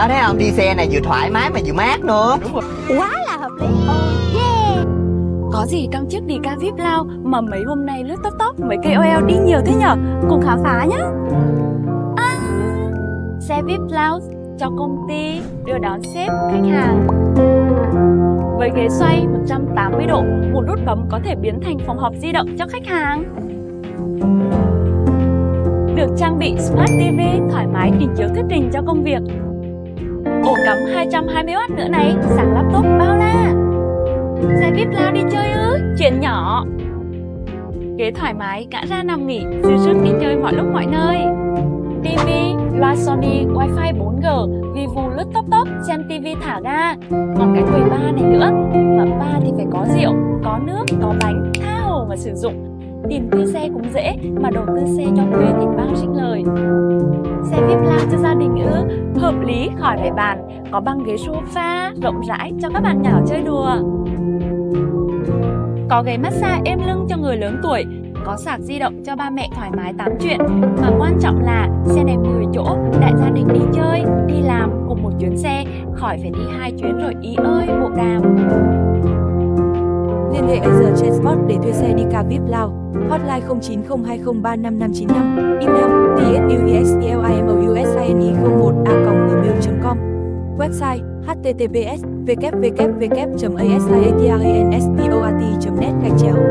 Ở thấy không? Đi xe này vừa thoải mái mà vừa mát nữa. Đúng rồi. Quá là hợp lý. Yeah Có gì trong chiếc đi ca VIP lao mà mấy hôm nay lướt top top mấy cây OL đi nhiều thế nhở? Cùng khám phá nhá. À, Xe VIP Lounge cho công ty đưa đón sếp khách hàng. Với ghế xoay 180 độ, một nút bấm có thể biến thành phòng họp di động cho khách hàng. Được trang bị Smart TV thoải mái trình chiếu thuyết trình cho công việc. Ổ cắm 220W nữa này, sạc laptop bao la. Xe VIP lao đi chơi ư? Chuyện nhỏ. Ghế thoải mái, cả ra nằm nghỉ, dư sức đi chơi mọi lúc mọi nơi. TV, loa Sony, Wi-Fi 4G, VIVO lướt top top, xem TV thả ga. Còn cái quầy ba này nữa, mà ba thì phải có rượu, có nước, có bánh, tha hồ mà sử dụng. Tìm thuê xe cũng dễ, mà đầu tư xe cho thuê thì bao sinh lời. Lý khỏi phải bàn, có băng ghế sofa rộng rãi cho các bạn nhỏ chơi đùa. Có ghế massage êm lưng cho người lớn tuổi, có sạc di động cho ba mẹ thoải mái tám chuyện mà quan trọng là xe đẹp 10 chỗ đại gia đình đi chơi đi làm cùng một chuyến xe khỏi phải đi hai chuyến rồi ý ơi bộ đàm Liên hệ Asia Transport để thuê xe đi ca VIP Lao. Hotline 0902035595, email thslimousine. Website https www.asiatranssport.net e gạch chéo.